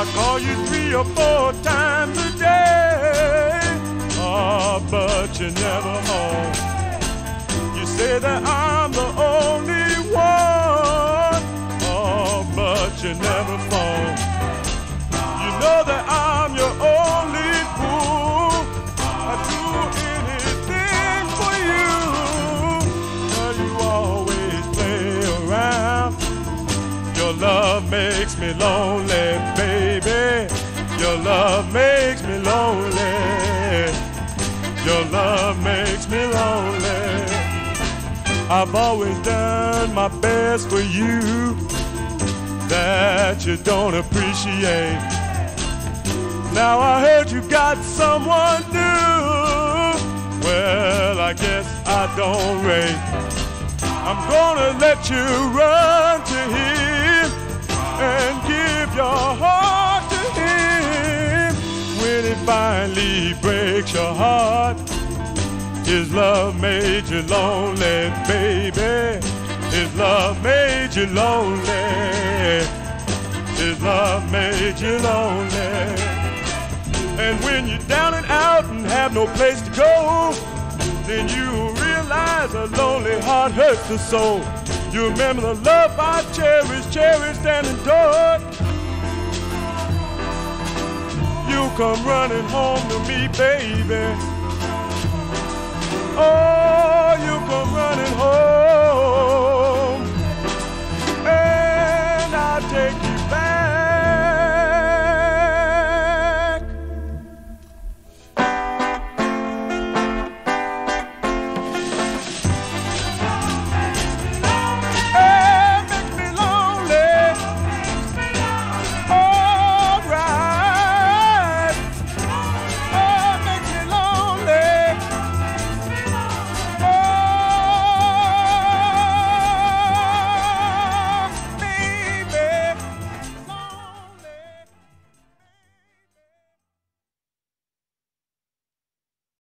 I call you three or four times a day. Oh, but you're never home. You say that I'm the only one. Oh, but you never phone. You know that I'm your only fool. I do anything for you. But you always play around. Your love makes me lonely, baby. Your love makes me lonely. Your love makes me lonely. I've always done my best for you that you don't appreciate. Now I heard you got someone new. Well, I guess I don't rate. I'm gonna let you run to him and finally breaks your heart, his love made you lonely, baby. His love made you lonely. His love made you lonely. And when you're down and out and have no place to go, then you realize a lonely heart hurts the soul. You remember the love I cherished, cherished and adored. Come running home to me, baby.